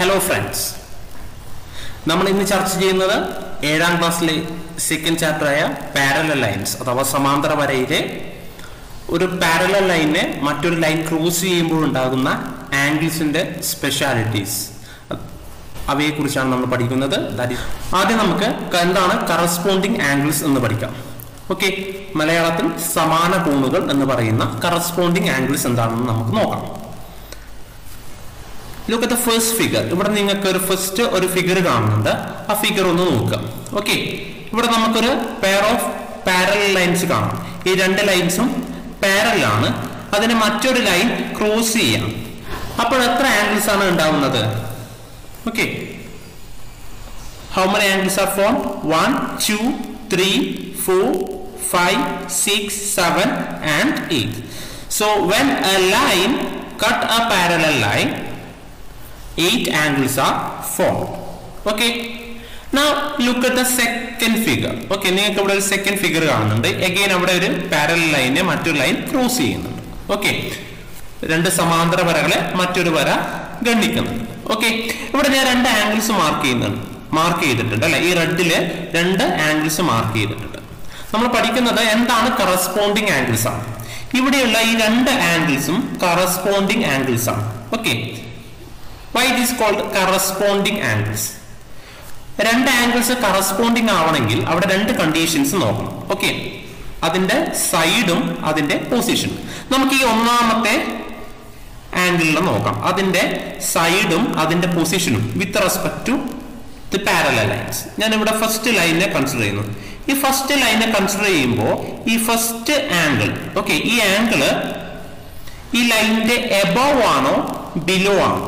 Hello friends നമ്മൾ ഇന്ന് ചർച്ച ചെയ്യുന്നത് ഏഴാം ക്ലാസ്സിലെ സെക്കൻഡ് ചാപ്റ്ററായ പാരലൽ ലൈൻസ് അഥവാ സമാന്തര വരയിലെ ഒരു പാരലൽ ലൈനെ മറ്റൊരു ലൈൻ ക്രോസ് ചെയ്യുമ്പോൾ ഉണ്ടാകുന്ന ആംഗിൾസിന്റെ സ്പെഷ്യാലിറ്റീസ് അവയെ കുറിച്ചാണ് നമ്മൾ പഠിക്കുന്നത്. ആദ്യം നമുക്ക് എന്താണ് കറസ്പോണ്ടിങ് ആംഗിൾസ് എന്ന് പഠിക്കാം. ഓക്കെ മലയാളത്തിൽ സമാന കോണുകൾ എന്ന് പറയുന്ന കറസ്പോണ്ടിങ് ആംഗിൾസ് എന്താണെന്ന് നമുക്ക് നോക്കാം. Look at the first figure ഇവിടെ നിങ്ങൾക്ക് ഒരു ഫസ്റ്റ് ഒരു ഫിഗർ കാണുന്നുണ്ട്. ആ ഫിഗർ ഒന്ന് നോക്കാം ഓക്കെ ഇവിടെ നമുക്കൊരു പെയർ ഓഫ് പാരൽ ലൈൻസ് കാണാം. ഈ രണ്ട് ലൈൻസും പാരലാണ് അതിന് മറ്റൊരു ലൈൻ ക്രോസ് ചെയ്യാം. അപ്പോൾ എത്ര ആംഗിൾസ് ആണ് ഉണ്ടാവുന്നത്? Okay how many angles are form one two three four five six seven and eight so when a line cut a parallel line 8 angles are formed. Okay. Now look at the second figure. Okay, നിങ്ങൾക്ക് ഇവിടെ ഒരു second figure കാണുന്നുണ്ട്. Again അവിടെ ഒരു parallel ലൈനെ മറ്റൊരു line cross ചെയ്യുന്നുണ്ട്. Okay രണ്ട് സമാന്തര വരകളെ മറ്റൊരു വര ഗണ്ണിക്കുന്നുണ്ട് ഓക്കെ ഇവിടെ ഞാൻ രണ്ട് ആംഗിൾസ് മാർക്ക് ചെയ്യുന്നുണ്ട്. മാർക്ക് ചെയ്തിട്ടുണ്ട് അല്ലെ? ഈ റെഡിൽ രണ്ട് ആംഗിൾസ് മാർക്ക് ചെയ്തിട്ടുണ്ട്. നമ്മൾ പഠിക്കുന്നത് എന്താണ് കറസ്പോണ്ടിങ് ആംഗിൾസ് ആണ്. ഇവിടെയുള്ള ഈ രണ്ട് ആംഗിൾസും കറസ്പോണ്ടിങ് ആംഗിൾസ് ആണ്. Okay why it is called corresponding angles രണ്ട് ആംഗിൾസ് കറസ്പോണ്ടിങ് ആവണമെങ്കിൽ അവിടെ രണ്ട് കണ്ടീഷൻസ് നോക്കണം. ഓക്കെ അതിന്റെ സൈഡും അതിന്റെ പൊസിഷനും നമുക്ക് ഈ ഒന്നാമത്തെ ആംഗിളിൽ നോക്കാം. അതിന്റെ സൈഡും അതിന്റെ പൊസിഷനും with respect to the parallel lines ഞാൻ ഇവിടെ ഫസ്റ്റ് ലൈനെ കൺസിഡർ ചെയ്യുന്നു. ഈ ഫസ്റ്റ് ലൈനെ കൺസിഡർ ചെയ്യുമ്പോൾ ഈ ഫസ്റ്റ് ആംഗിൾ ഓക്കെ ഈ ആംഗിൾ ഈ ലൈനിന്റെ എബവ് ആണോ ബിലോ ആണോ?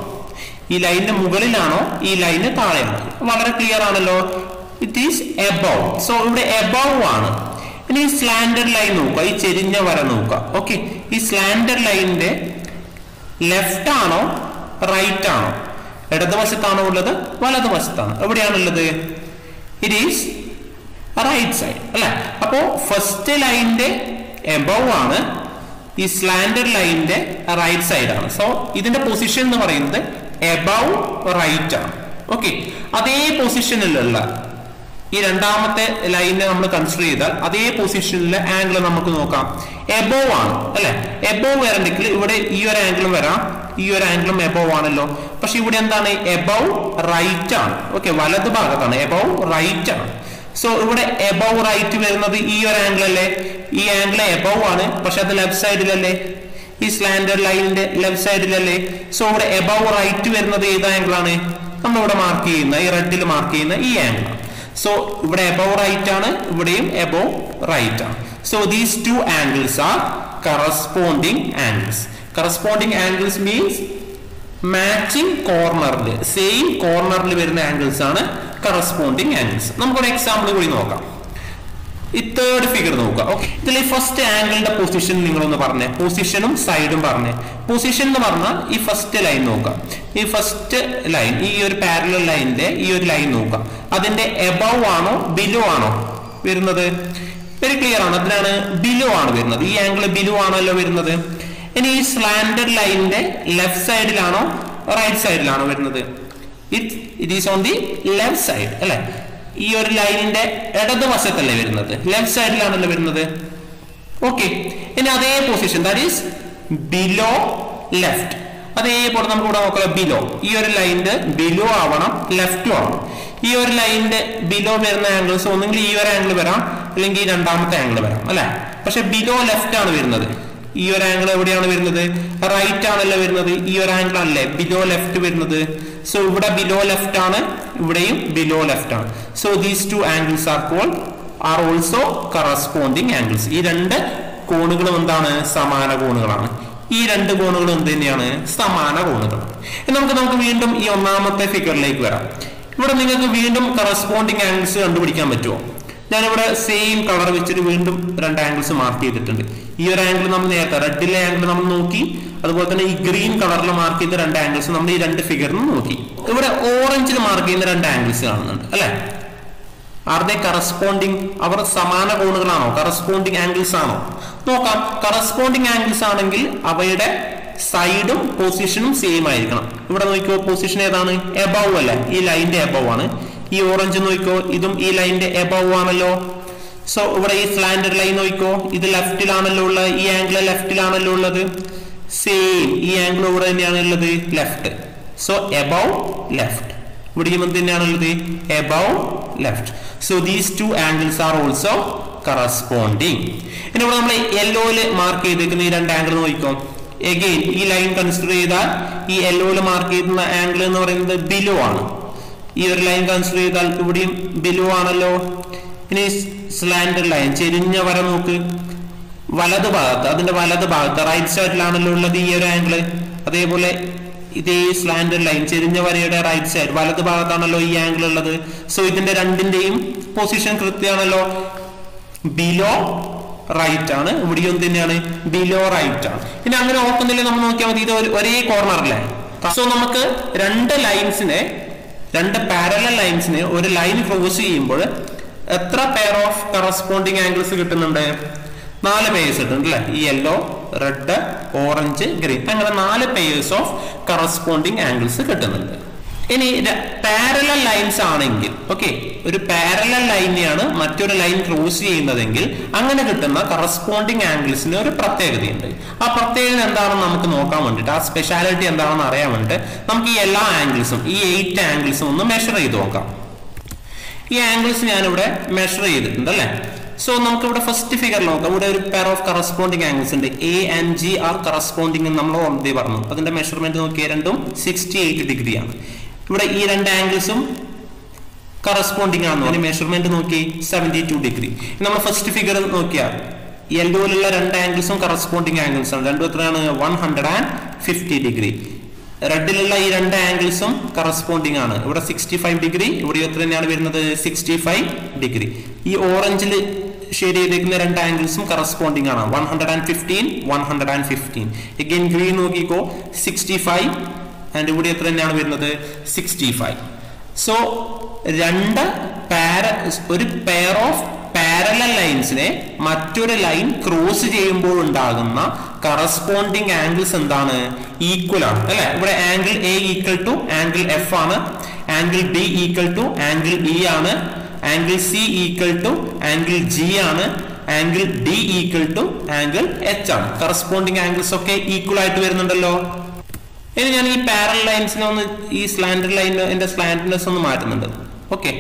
ഈ ലൈനിന്റെ മുകളിലാണോ? ഈ ലൈന് താഴെയാണോ? വളരെ ക്ലിയർ ആണല്ലോ. ഇറ്റ് ഈസ് എബവ് സോ ഇവിടെ എബവ് ആണ്. ഇനി ഈ സ്ലാൻഡഡ് ലൈൻ നോക്കുക. ഈ ചെരിഞ്ഞ വര നോക്കുക. ഓക്കെ ഈ സ്ലാൻഡഡ് ലൈനിന്റെ ലെഫ്റ്റ് ആണോ? റൈറ്റ് ആണോ? ഇടതുവശത്താണോ ഉള്ളത്? വലതുവശത്താണ്. എവിടെയാണുള്ളത്? ഇറ്റ് ഈസ് റൈറ്റ് സൈഡ് അല്ലെ? അപ്പോ ഫസ്റ്റ് ലൈനിന്റെ എബവ് ആണ്. ഈ സ്ലാൻഡഡ് ലൈനിന്റെ റൈറ്റ് സൈഡ് ആണ്. സോ ഇതിന്റെ പൊസിഷൻ എന്ന് പറയുന്നത് എബവ് റൈറ്റ് ആണ്. ഓക്കെ അതേ പൊസിഷനിലുള്ള ഈ രണ്ടാമത്തെ ലൈനെ നമ്മൾ കൺസിഡർ ചെയ്താൽ അതേ പൊസിഷനിലെ ആംഗിൾ നമുക്ക് നോക്കാം. എബോവ് ആണ് അല്ലെ? എബോവ് വരണ്ടെങ്കിൽ ഇവിടെ ഈ ഒരു ആംഗിളും വരാം. ഈ ഒരു ആംഗിളും എബോവ് ആണല്ലോ. പക്ഷെ ഇവിടെ എന്താണ്? എബോവ് റൈറ്റ് ആണ്. ഓക്കെ വലത് ഭാഗത്താണ്. എബോവ് റൈറ്റ് ആണ്. സോ ഇവിടെ എബോവ് റൈറ്റ് വരുന്നത് ഈ ഒരു ആംഗിൾ അല്ലേ? ഈ ആംഗിൾ എബോവ് ആണ്. പക്ഷെ അത് ലെഫ്റ്റ് സൈഡിലല്ലേ ഈ സ്ലാൻഡേർഡ് ലൈനിന്റെ ലെഫ്റ്റ് സൈഡിലല്ലേ സോ ഇവിടെ എബവ് റൈറ്റ് വരുന്നത് ഏത് ആംഗിൾ ആണ്? നമ്മളിവിടെ മാർക്ക് ചെയ്യുന്ന ഈ റെഡിൽ മാർക്ക് ചെയ്യുന്ന ഈ ആംഗിൾ സോ ഇവിടെ എബവ് റൈറ്റ് ആണ് ഇവിടെയും എബോവ് റൈറ്റ് ആണ്. So these two angles are corresponding angles corresponding angles means matching കോർണറിൽ സെയിം കോർണറിൽ വരുന്ന ആംഗിൾസ് ആണ് കറസ്പോണ്ടിങ് ആംഗിൾസ് നമുക്കൊരു എക്സാമ്പിൾ കൂടി നോക്കാം. ഈ തേർഡ് ഫിഗർ നോക്കുക. ഓക്കെ ഇതിൽ ഈ ഫസ്റ്റ് ആംഗിളിന്റെ പൊസിഷൻ നിങ്ങളൊന്ന് പറഞ്ഞേ. പൊസിഷനും സൈഡും പറഞ്ഞേ. പൊസിഷൻ എന്ന് പറഞ്ഞാൽ ഈ ഫസ്റ്റ് ലൈൻ നോക്കുക. ഈ ഫസ്റ്റ് ലൈൻ ഈ ഒരു പാരലൽ ലൈനിന്റെ ഈ ഒരു ലൈൻ നോക്കുക. അതിന്റെ എബവ് ആണോ ബിലോ ആണോ വരുന്നത്? വെരി ക്ലിയർ ആണ്. അതിനാണ് ബിലോ ആണ് വരുന്നത്. ഈ ആംഗിൾ ബിലോ ആണല്ലോ വരുന്നത്. ഇനി ഈ സ്ലാൻഡഡ് ലൈനിന്റെ ലെഫ്റ്റ് സൈഡിലാണോ റൈറ്റ് സൈഡിലാണോ വരുന്നത്? It it is on the left side അല്ലെ? ഈ ഒരു ലൈനിന്റെ ഇടതുവശത്തല്ലേ വരുന്നത്? ലെഫ്റ്റ് സൈഡിലാണല്ലോ വരുന്നത്. ഓക്കെ ഇനി അതേ position that is below left അതേപോലെ നമുക്ക് ഇവിടെ നോക്കാം ബിലോ ഈ ഒരു ലൈനിന്റെ ബിലോ ആവണം ലെഫ്റ്റും ആവണം. ഈ ഒരു ലൈനിന്റെ ബിലോ വരുന്ന ആംഗിൾസ് ഒന്നെങ്കിൽ ഈ ഒരു ആംഗിൾ വരാം അല്ലെങ്കിൽ രണ്ടാമത്തെ ആംഗിൾ വരാം അല്ലെ? പക്ഷെ ബിലോ ലെഫ്റ്റ് ആണ് വരുന്നത്. ഈ ഒരു ആംഗിൾ എവിടെയാണ് വരുന്നത്? റൈറ്റ് ആണല്ലോ വരുന്നത്. ഈ ഒരു ആംഗിൾ അല്ലേ? ബിലോ ലെഫ്റ്റ് വരുന്നത്. സോ ഇവിടെ ബിലോ ലെഫ്റ്റ് ആണ് ഇവിടെയും ബിലോ ലെഫ്റ്റ് ആണ്. So these two angles are called are also corresponding angles ഈ രണ്ട് കോണുകളും എന്താണ്? സമാന കോണുകളാണ്. ഈ രണ്ട് കോണുകളും എന്ത് തന്നെയാണ്? സമാന കോണുകൾ നമുക്ക് നമുക്ക് വീണ്ടും ഈ ഒന്നാമത്തെ ഫിഗറിലേക്ക് വരാം. ഇവിടെ നിങ്ങൾക്ക് വീണ്ടും കറസ്പോണ്ടിങ് ആംഗിൾസ് കണ്ടുപിടിക്കാൻ പറ്റുമോ? ഞാനിവിടെ സെയിം കളർ വെച്ചിട്ട് വീണ്ടും രണ്ട് ആംഗിൾസ് മാർക്ക് ചെയ്തിട്ടുണ്ട്. ഈ ഒരു ആംഗിൾ നമ്മൾ നേരത്തെ റെഡിലെ ആംഗിൾ നമ്മൾ നോക്കി അതുപോലെ തന്നെ ഈ ഗ്രീൻ കളറിൽ മാർക്ക് ചെയ്ത രണ്ട് ആംഗിൾസ് നമ്മൾ ഈ രണ്ട് ഫിഗറിന് നോക്കി. ഇവിടെ ഓറഞ്ചിൽ മാർക്ക് ചെയ്യുന്ന രണ്ട് ആംഗിൾസ് കാണുന്നുണ്ട് അല്ലെ? ആർ ദേ കറസ്പോണ്ടിങ് അവർ സമാന കോണുകളാണോ? കറസ്പോണ്ടിങ് ആംഗിൾസ് ആണോ? നോക്കാം. കറസ്പോണ്ടിങ് ആംഗിൾസ് ആണെങ്കിൽ അവയുടെ സൈഡും പൊസിഷനും സെയിം ആയിരിക്കണം. ഇവിടെ നോക്കിയോ പൊസിഷൻ ഏതാണ്? എബവ് അല്ലേ? ഈ ലൈനിന്റെ എബവ് ആണ്. ഈ ഓറഞ്ച് നോക്കിക്കോ ഇതും ഈ ലൈനിന്റെ എബവ് ആണല്ലോ. സോ ഇവിടെ ഈ സ്ലാൻഡർ ലൈൻ നോക്കിക്കോ ഇത് ലെഫ്റ്റിലാണല്ലോ ഉള്ളത് ഈ ആംഗിൾ ലെഫ്റ്റിലാണല്ലോ ഉള്ളത്. സെയിം ഈ ആംഗിൾ ഇവിടെ തന്നെയാണ് ഉള്ളത് ലെഫ്റ്റ് സോ എബവ് ലെഫ്റ്റ് ഇവിടെയും എന്ത് തന്നെയാണുള്ളത് above left so these two angles are also corresponding ഇനി ഇവിടെ നമ്മൾ യെല്ലോയിൽ മാർക്ക് ചെയ്തിരിക്കുന്ന ഈ രണ്ട് ആംഗിൾ നോക്കിക്കോ. എഗെയിൻ ഈ ലൈൻ കൺസിഡർ ചെയ്താൽ ഈ യെല്ലോയിൽ മാർക്ക് ചെയ്യുന്ന ആംഗിൾ എന്ന് പറയുന്നത് ബിലോ ആണ്. ഈ ഒരു ലൈൻ കൺസിഡർ ചെയ്താൽ ഇവിടെയും ബിലോ ആണല്ലോ. ഇനി സ്ലാൻഡർ ലൈൻ ചെരിഞ്ഞ വര നോക്ക്. വലത് ഭാഗത്ത് അതിന്റെ വലത് ഭാഗത്ത് റൈറ്റ് സൈഡിലാണല്ലോ ഉള്ളത് ഈ ഒരു ആംഗിൾ അതേപോലെ ഇതേ സ്ലാൻഡർ ലൈൻ ചെരിഞ്ഞ വരയുടെ റൈറ്റ് സൈഡ് വലത് ഭാഗത്താണല്ലോ ഈ ആംഗിൾ ഉള്ളത്. സോ ഇതിന്റെ രണ്ടിന്റെയും പൊസിഷൻ കൃത്യമാണല്ലോ. ബിലോ റൈറ്റ് ആണ്. ഇവിടെയും തന്നെയാണ്. ബിലോ റൈറ്റ് ആണ്. ഇനി അങ്ങനെ ഓർക്കുന്നില്ല നമ്മൾ നോക്കിയാൽ മതി. ഇത് ഒരേ കോർണറല്ലേ സോ നമുക്ക് രണ്ട് ലൈൻസിനെ രണ്ട് പാരലൽ ലൈൻസിനെ ഒരു ലൈൻ ക്രോസ് ചെയ്യുമ്പോൾ എത്ര പെയർ ഓഫ് കറസ്പോണ്ടിങ് ആംഗിൾസ് കിട്ടുന്നുണ്ട്? നാല് പേയേഴ്സ് കിട്ടുന്നുണ്ട് അല്ലേ ഈ യെല്ലോ റെഡ് ഓറഞ്ച് ഗ്രീൻ അങ്ങനെ നാല് പേയേഴ്സ് ഓഫ് കറസ്പോണ്ടിങ് ആംഗിൾസ് കിട്ടുന്നുണ്ട്. ഇനി പാരലൽ ലൈൻസ് ആണെങ്കിൽ ഓക്കെ ഒരു പാരലൽ ലൈനെയാണ് മറ്റൊരു ലൈൻ ക്രോസ് ചെയ്യുന്നതെങ്കിൽ അങ്ങനെ കിട്ടുന്ന കറസ്പോണ്ടിങ് ആംഗിൾസിന് ഒരു പ്രത്യേകതയുണ്ട്. ആ പ്രത്യേകത എന്താണെന്ന് നമുക്ക് നോക്കാൻ വേണ്ടിയിട്ട് ആ സ്പെഷ്യാലിറ്റി എന്താണെന്ന് അറിയാൻ വേണ്ടിയിട്ട് നമുക്ക് ഈ എല്ലാ ആംഗിൾസും ഈ എയ്റ്റ് ആംഗിൾസും ഒന്ന് മെഷർ ചെയ്ത് നോക്കാം. ഈ ആംഗിൾസ് ഞാനിവിടെ മെഷർ ചെയ്തിട്ടുണ്ട് അല്ലേ സോ നമുക്ക് ഇവിടെ ഫസ്റ്റ് ഫിഗർ നോക്കാം. ഇവിടെ ഒരു പെയർ ഓഫ് കറസ്പോണ്ടിങ് ആംഗിൾസ് ഉണ്ട്. A and G are corresponding നമ്മൾ ഓൾറെഡി പറഞ്ഞു. അതിന്റെ മെഷർമെന്റ് നോക്കിയ രണ്ടും സിക്സ്റ്റി എയ്റ്റ് ഡിഗ്രി ആണ്. ഇവിടെ ഈ രണ്ട് ആംഗിൾസും കറസ്പോണ്ടിങ് ആണ് അതിന്റെ മെഷർമെന്റ് നോക്കി സെവന്റി ടു ഡിഗ്രി നമ്മൾ ഫസ്റ്റ് ഫിഗർ നോക്കിയാൽ യെല്ലോയിലുള്ള രണ്ട് ആംഗിൾസും കറസ്പോണ്ടിങ് ആംഗിൾസ് ആണ്. രണ്ടും എത്രയാണ്? One hundred and fifty degree റെഡിലുള്ള ഈ രണ്ട് ആംഗിൾസും കറസ്പോണ്ടിങ് ആണ്. ഇവിടെ സിക്സ്റ്റി ഫൈവ് ഡിഗ്രി ഇവിടെ എത്ര തന്നെയാണ് വരുന്നത്? സിക്സ്റ്റി ഫൈവ് ഡിഗ്രി ഈ ഓറഞ്ചിൽ ഷെയ്ഡ് ചെയ്തേക്കുന്ന രണ്ട് ആംഗിൾസും കറസ്പോണ്ടിങ് ആണ്. One hundred and fifteen one hundred and fifteen again green നോക്കിക്കോ സിക്സ്റ്റി ഫൈവ് ആൻഡ് ഇവിടെ എത്ര തന്നെയാണ് വരുന്നത്? സിക്സ്റ്റി ഫൈവ് സോ രണ്ട് പാര ഒരു പെയർ ഓഫ് പാരലൽ ലൈൻസിനെ മറ്റൊരു ലൈൻ ക്രോസ് ചെയ്യുമ്പോൾ ഉണ്ടാകുന്ന കറസ്പോണ്ടിങ് ആംഗിൾസ് എന്താണ്? ഈക്വൽ ആണ്. അല്ലെ? ഇവിടെ angle A equal to angle F ആണ്. Angle B equal to angle E ആണ്. Angle C equal to angle G ആണ്. Angle D equal to angle H ആണ്. കറസ്പോണ്ടിങ് ആംഗിൾസ് ഒക്കെ ഈക്വൽ ആയിട്ട് വരുന്നുണ്ടല്ലോ. ഇനി ഞാൻ ഈ പാരൽ ലൈൻസിനെ ഒന്ന് ഈ സ്ലാൻഡർ ലൈൻ എന്റെ സ്ലാൻഡർനെസ് ഒന്ന് മാറ്റുന്നുണ്ട്. ഓക്കെ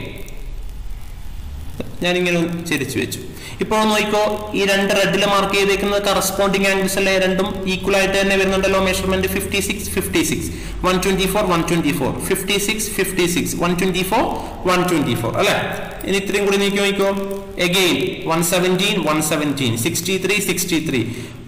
ഞാനിങ്ങനെ ചിരിച്ചു വെച്ചു. ഇപ്പോൾ നോക്കിക്കോ ഈ രണ്ട് റെഡിൽ മാർക്ക് ചെയ്തേക്കുന്നത് കറസ്പോണ്ടിങ് ആംഗിൾസ് അല്ലേ രണ്ടും ഈക്വൽ ആയിട്ട് തന്നെ വരുന്നുണ്ടല്ലോ measurement fifty six fifty six one twenty four one twenty four fifty six fifty six one twenty four one twenty four അല്ലെ? ഇനി ഇത്രയും കൂടി നീക്കി നോക്കിക്കോ. Again one seventeen one seventeen sixty three sixty three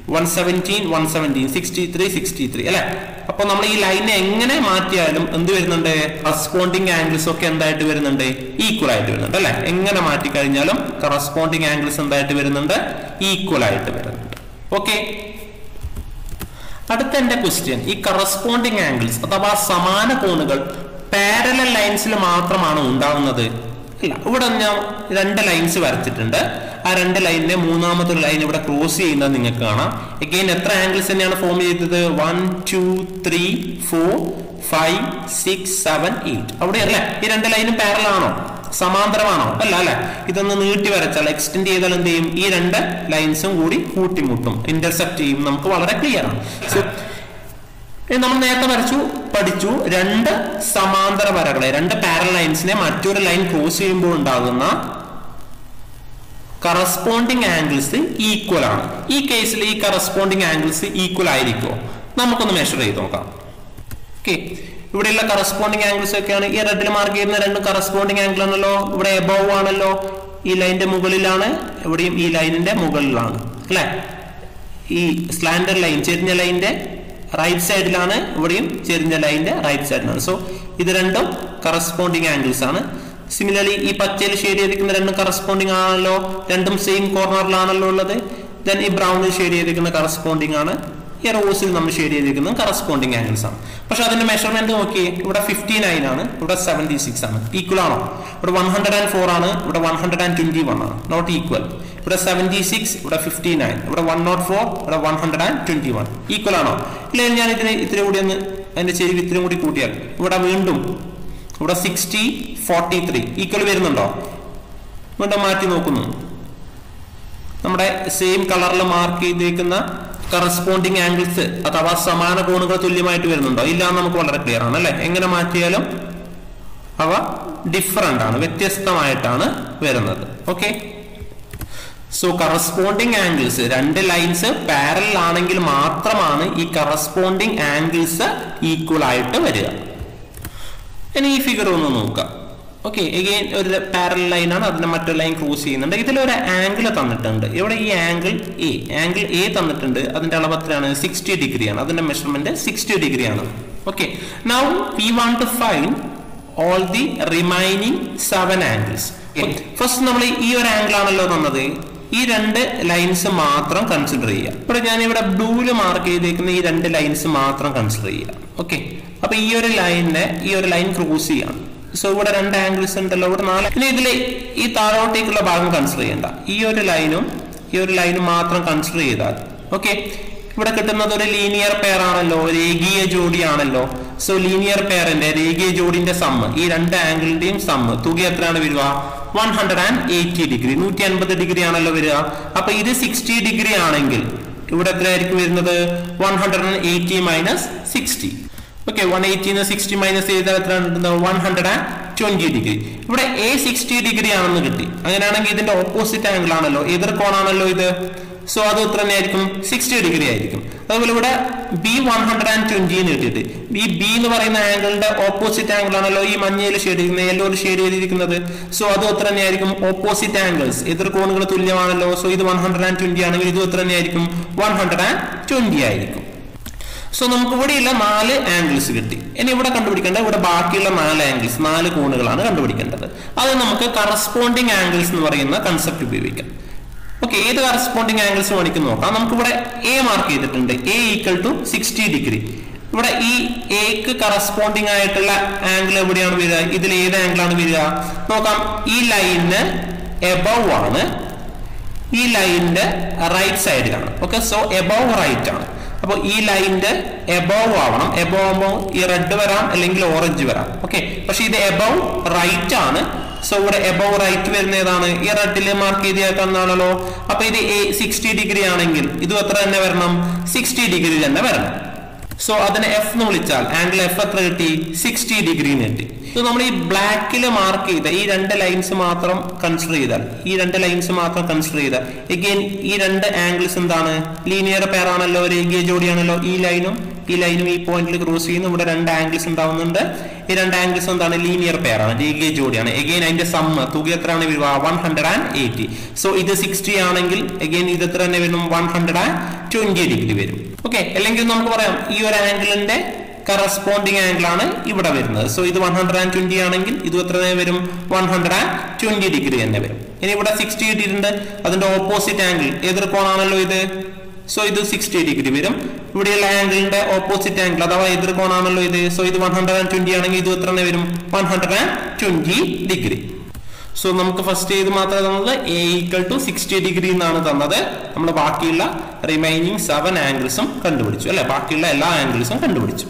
one seventeen one seventeen sixty three sixty three അല്ലെ? അപ്പൊ നമ്മൾ ഈ ലൈനെ എങ്ങനെ മാറ്റിയാലും എന്ത് വരുന്നുണ്ട്? കറസ്പോണ്ടിങ് ആംഗിൾസ് ഒക്കെ എന്തായിട്ട് വരുന്നുണ്ട്? ഈക്വൽ ആയിട്ട് വരുന്നുണ്ട് അല്ലെ? എങ്ങനെ മാറ്റി കഴിഞ്ഞാലും കറസ്പോണ്ടിങ് ആംഗിൾസ് എന്തായിട്ട് വരുന്നുണ്ട്? ഈക്വൽ ആയിട്ട് വരുന്നുണ്ട്. ഓക്കെ അടുത്ത എന്റെ ക്വസ്റ്റ്യൻ ഈ കറസ്പോണ്ടിങ് ആംഗിൾസ് അഥവാ സമാന കോണുകൾ പാരലൽ ലൈൻസിൽ മാത്രമാണ് ഉണ്ടാവുന്നത്. ഇല്ല. ഇവിടെ ഞാൻ രണ്ട് ലൈൻസ് വരച്ചിട്ടുണ്ട്. ആ രണ്ട് ലൈനിന്റെ മൂന്നാമത്തെ ലൈൻ ഇവിടെ ക്രോസ് ചെയ്യുന്നത് നിങ്ങൾക്ക് കാണാം. എഗെയിൻ എത്ര ആംഗിൾസ് തന്നെയാണ് ഫോം ചെയ്തത്? One two three four five six seven eight അവിടെ അല്ലേ ഈ രണ്ട് ലൈനും പാരൽ ആണോ? സമാന്തരമാണോ? അല്ല അല്ലെ? ഇതൊന്ന് നീട്ടി വരച്ചാൽ എക്സ്റ്റെൻഡ് ചെയ്താൽ എന്ത് ചെയ്യും? ഈ രണ്ട് ലൈൻസും കൂടി കൂട്ടിമുട്ടും. ഇന്റർസെപ്റ്റ് ചെയ്യും. നമുക്ക് വളരെ ക്ലിയർ ആണ്. സോ നമ്മൾ നേരത്തെ വരച്ചു പഠിച്ചു രണ്ട് സമാന്തര വരകളെ രണ്ട് പാരൽ ലൈൻസിനെ മറ്റൊരു ലൈൻ ക്രോസ് ചെയ്യുമ്പോൾ ഉണ്ടാകുന്ന കറസ്പോണ്ടിങ് ആംഗിൾസ് ഈക്വൽ ആണ്. ഈ കേസിൽ ഈ കറസ്പോണ്ടിങ് ആംഗിൾസ് ഈക്വൽ ആയിരിക്കുമോ നമുക്കൊന്ന് മെഷർ ചെയ്ത് നോക്കാം. ഓക്കെ ഇവിടെയുള്ള കറസ്പോണ്ടിങ് ആംഗിൾസ് ഒക്കെയാണ്. ഈ റെഡിൽ മാർക്ക് ചെയ്യുന്ന രണ്ട് കറസ്പോണ്ടിങ് ആംഗിൾ ആണല്ലോ. ഇവിടെ എബോവ് ആണല്ലോ. ഈ ലൈനിന്റെ മുകളിലാണ്. ഇവിടെയും ഈ ലൈനിന്റെ മുകളിലാണ്. അല്ലെ? ഈ സ്ലാൻഡർ ലൈൻ ചെരിഞ്ഞ ലൈനിന്റെ റൈറ്റ് സൈഡിലാണ് ഇവിടെയും ചെരിഞ്ഞ ലൈന്റെ റൈറ്റ് സൈഡിലാണ് സോ ഇത് രണ്ടും കറസ്പോണ്ടിങ് ആംഗിൾസ് ആണ്. സിമിലർലി ഈ പച്ചയിൽ ഷെയ്ഡ് ചെയ്തിരിക്കുന്ന രണ്ടും കറസ്പോണ്ടിങ് ആണല്ലോ. രണ്ടും സെയിം കോർണറിലാണല്ലോ ഉള്ളത്. ദെൻ ഈ ബ്രൗണിൽ ഷെയ്ഡ് ചെയ്തിരിക്കുന്ന കറസ്പോണ്ടിങ് ആണ്. ഈ റോസിൽ നമ്മൾ ഷെയ്ഡ് ചെയ്തിരിക്കുന്ന കറസ്പോണ്ടിങ് ആംഗിൾസ് ആണ്. പക്ഷെ അതിന്റെ മെഷർമെന്റ് നോക്കി ഇവിടെ ഫിഫ്റ്റി നയൻ ആണ്. ഇവിടെ സെവന്റി സിക്സ് ആണ്. ഈക്വൽ ആണോ? ഇവിടെ വൺ ഹൺഡ്രഡ് ആൻഡ് ഫോർ ആണ്. ഇവിടെ one hundred and twenty one ആണ്. നോട്ട് ഈക്വൽ ഇവിടെ സെവന്റി സിക്സ് ഇവിടെ ഫിഫ്റ്റി നയൻ ഇവിടെ വൺ നോട്ട് ഫോർ ഇവിടെ one hundred and twenty one equal ആണോ? ഇല്ല ഞാൻ ഇതിന് ഇത്തിരി കൂടി ഒന്ന് അതിന്റെ ചെരിവ് ഇത്തിരി കൂടി കൂട്ടിയാൽ ഇവിടെ വീണ്ടും ഇവിടെ സിക്സ്റ്റി ഫോർട്ടി ത്രീ ഈക്വൽ വരുന്നുണ്ടോ? വീണ്ടും മാറ്റി നോക്കുന്നു. നമ്മുടെ സെയിം കളറിൽ മാർക്ക് ചെയ്തിരിക്കുന്ന കറസ്പോണ്ടിങ് ആംഗിൾസ് അഥവാ സമാന കോണുകൾ തുല്യമായിട്ട് വരുന്നുണ്ടോ? ഇല്ല നമുക്ക് വളരെ ക്ലിയർ ആണ് അല്ലെ? എങ്ങനെ മാറ്റിയാലും അവ ഡിഫറെന്റ് ആണ് വ്യത്യസ്തമായിട്ടാണ് വരുന്നത്. ഓക്കെ സോ കറസ്പോണ്ടിങ് ആംഗിൾസ് രണ്ട് ലൈൻസ് പാരലൽ ആണെങ്കിൽ മാത്രമാണ് ഈ കറസ്പോണ്ടിങ് ആംഗിൾസ് ഈക്വൽ ആയിട്ട് വരിക. ഇനി ഈ ഫിഗർ ഒന്ന് നോക്കാം. ഓക്കെ എഗെയിൻ ഒരു പാരൽ ലൈനാണ് അതിന്റെ മറ്റൊരു ലൈൻ ക്രോസ് ചെയ്യുന്നുണ്ട്. ഇതിലൊരു ആംഗിൾ തന്നിട്ടുണ്ട്. ഇവിടെ ഈ ആംഗിൾ എ ആംഗിൾ എ തന്നിട്ടുണ്ട്. അതിന്റെ അളവ് എത്രയാണ്? സിക്സ്റ്റി ഡിഗ്രി ആണ്. അതിന്റെ മെഷർമെന്റ് സിക്സ്റ്റി ഡിഗ്രി ആണ്. Okay now we want to find all the remaining seven angles first നമ്മൾ ഈ ഒരു ആംഗിൾ ആണല്ലോ തന്നത്. ഈ രണ്ട് ലൈൻസ് മാത്രം കൺസിഡർ ചെയ്യുക. ഇവിടെ ഞാൻ ഇവിടെ ബ്ലൂൽ മാർക്ക് ചെയ്തേക്കുന്ന ഈ രണ്ട് ലൈൻസ് മാത്രം കൺസിഡർ ചെയ്യുക. ഓക്കെ അപ്പൊ ഈ ഒരു ലൈനിനെ ഈ ഒരു ലൈൻ ക്രൂസ് ചെയ്യാണ്. സോ ഇവിടെ രണ്ട് ആംഗിൾസ് ഉണ്ടല്ലോ ഇവിടെ നാല് ഇനി ഇതിൽ ഈ താഴോട്ടേക്കുള്ള ഭാഗം കൺസിഡർ ചെയ്യണ്ട. ഈ ഒരു ലൈനും ഈ ഒരു ലൈനും മാത്രം കൺസിഡർ ചെയ്താൽ ഓക്കെ ഇവിടെ കിട്ടുന്നത് ഒരു ലീനിയർ പെയർ ആണല്ലോ ഒരു രേഖീയ ജോഡിയാണല്ലോ സോ ലീനിയർ പെയറിന്റെ രേഖീയ ജോഡിന്റെ സമ്മ് ഈ രണ്ട് ആംഗിളിന്റെയും സമ്മ് തുക എത്രയാണ് വരിക? One hundred and eighty degree നൂറ്റി അൻപത് ഡിഗ്രി ആണല്ലോ വരിക. അപ്പൊ ഇത് സിക്സ്റ്റി ഡിഗ്രി ആണെങ്കിൽ ഇവിടെ എത്രയായിരിക്കും വരുന്നത്? One hundred and eighty minus sixty okay one എയ്റ്റിന്ന് sixty minus ചെയ്താൽ എത്ര one hundred and twenty degree ഇവിടെ എ സിക്സ്റ്റി ഡിഗ്രി ആണെന്ന് കിട്ടി. അങ്ങനെയാണെങ്കിൽ ഇതിന്റെ ഓപ്പോസിറ്റ് ആംഗിൾ ആണല്ലോ. എതിർ കോണാണല്ലോ ഇത്. സോ അത് എത്ര തന്നെയായിരിക്കും സിക്സ്റ്റി ഡിഗ്രി ആയിരിക്കും. അതുപോലെ ഇവിടെ B one hundred and twenty എന്ന് കിട്ടിയിട്ട് ഈ ബി എന്ന് പറയുന്ന ആംഗിളിന്റെ ഓപ്പോസിറ്റ് ആംഗിൾ ആണല്ലോ ഈ മഞ്ഞയിൽ ഷെയ്ഡ് ചെയ്യുന്നത് യെല്ലോയിൽ ഷെയ്ഡ് ചെയ്തിരിക്കുന്നത് സോ അത് എത്ര തന്നെയായിരിക്കും? ഓപ്പോസിറ്റ് ആംഗിൾസ് എതിർ കോണുകൾ തുല്യമാണല്ലോ. സോ ഇത് വൺ ഹൺഡ്രഡ് ആൻഡ് ട്വന്റി ആണെങ്കിൽ ഇത് എത്ര തന്നെയായിരിക്കും? വൺ ഹൺഡ്രഡ് ആൻഡ് ട്വന്റി ആയിരിക്കും. സോ നമുക്ക് ഇവിടെയുള്ള നാല് ആംഗിൾസ് കിട്ടി. ഇനി ഇവിടെ കണ്ടുപിടിക്കേണ്ടത് ഇവിടെ ബാക്കിയുള്ള നാല് ആംഗിൾസ് നാല് കോണുകളാണ് കണ്ടുപിടിക്കേണ്ടത്. അത് നമുക്ക് കറസ്പോണ്ടിങ് ആംഗിൾസ് എന്ന് പറയുന്ന കൺസെപ്റ്റ് ഉപയോഗിക്കാം. ഓക്കെ ഏത് കറസ്പോണ്ടിങ് ആംഗിൾസ് വേണിക്കും നോക്കാം. നമുക്ക് ഇവിടെ എ മാർക്ക് ചെയ്തിട്ടുണ്ട്. A equal to sixty degree ഇവിടെ ഈ എക്ക് കറസ്പോണ്ടിങ് ആയിട്ടുള്ള ആംഗിൾ എവിടെയാണ് വരിക? ഇതിൽ ഏത് ആംഗിൾ ആണ് വരിക? നോക്കാം. ഈ ലൈനിന് എബവ് ആണ്. ഈ ലൈനിന്റെ റൈറ്റ് സൈഡിലാണ് ഓക്കെ സോ എബവ് റൈറ്റ് ആണ്. അപ്പോൾ ഈ ലൈനിന്റെ എബവ് ആവണം. എബവ് ആകുമ്പോൾ ഈ റെഡ് വരാം അല്ലെങ്കിൽ ഓറഞ്ച് വരാം. ഓക്കെ പക്ഷെ ഇത് എബവ് റൈറ്റ് ആണ്. സോ ഇവിടെ എബവ് റൈറ്റ് വരുന്ന ഏതാണ്? ഈ റെഡിൽ മാർക്ക് ചെയ്തേക്കാന്നാണല്ലോ അപ്പൊ ഇത് സിക്സ്റ്റി ഡിഗ്രി ആണെങ്കിൽ ഇതും എത്ര തന്നെ വരണം? സിക്സ്റ്റി ഡിഗ്രി തന്നെ വരണം. സോ അതിനെ എഫ് എന്ന് വിളിച്ചാൽ ആംഗിൾ എഫ് എത്ര കിട്ടി? സിക്സ്റ്റി ഡിഗ്രി കിട്ടി. ഇത് നമ്മൾ ഈ ബ്ലാക്കിൽ മാർക്ക് ചെയ്ത ഈ രണ്ട് ലൈൻസ് മാത്രം കൺസിഡർ ചെയ്താൽ ഈ രണ്ട് ലൈൻസ് മാത്രം കൺസിഡർ ചെയ്താൽ എഗെയിൻ ഈ രണ്ട് ആംഗിൾസ് എന്താണ്? ലീനിയർ പെയർ ആണല്ലോ രേഖീയ ജോഡിയാണല്ലോ ഈ ലൈനും ഈ ലൈനും ഈ പോയിന്റിൽ ക്രോസ് ചെയ്യുന്നു. ഇവിടെ രണ്ട് ആംഗിൾസ് ഉണ്ടാവുന്നുണ്ട്. ഈ രണ്ട് ആംഗിൾസ് എന്താണ്? ലീനിയർ പെയർ ആണ് രേഖീയ ജോഡിയാണ്. എഗെയിൻ അതിന്റെ സമ്മ തുക എത്രയാണ് വരിക? One hundred and eighty so ഇത് സിക്സ്റ്റി ആണെങ്കിൽ എഗെയിൻ ഇത് എത്ര തന്നെ വരും? One hundred and twenty degree വരും. ഓക്കെ അല്ലെങ്കിൽ നമുക്ക് പറയാം ഈ ഒരു ആംഗിളിന്റെ കറസ്പോണ്ടിങ് ആംഗിൾ ആണ് ഇവിടെ വരുന്നത്. സോ ഇത് വൺ ഹൺഡ്രഡ് ആൻഡ് ട്വന്റി ആണെങ്കിൽ ഇത് എത്ര വരും? One hundred and twenty degree തന്നെ വരും. ഇനി ഇവിടെ സിക്സ്റ്റി കിട്ടിയിട്ടുണ്ട് അതിന്റെ ഓപ്പോസിറ്റ് ആംഗിൾ എതിർ കോണാണല്ലോ ഇത്? സോ ഇത് സിക്സ്റ്റി ഡിഗ്രി വരും. ഇവിടെയുള്ള ആംഗിളിന്റെ ഓപ്പോസിറ്റ് ആംഗിൾ അഥവാ എതിർ കോണാണല്ലോ ഇത്? സോ ഇത് വൺ ഹൺഡ്രഡ് ആൻഡ് ട്വന്റി ആണെങ്കിൽ ഇത് എത്ര വരും? One hundred and twenty degree so നമുക്ക് ഫസ്റ്റ് ഇത് മാത്രമേ തന്നത്? A equal to sixty degree എന്നാണ് തന്നത്. നമ്മൾ ബാക്കിയുള്ള റിമൈനിങ് സെവൻ ആംഗിൾസും കണ്ടുപിടിച്ചു. അല്ലെ? ബാക്കിയുള്ള എല്ലാ ആംഗിൾസും കണ്ടുപിടിച്ചു.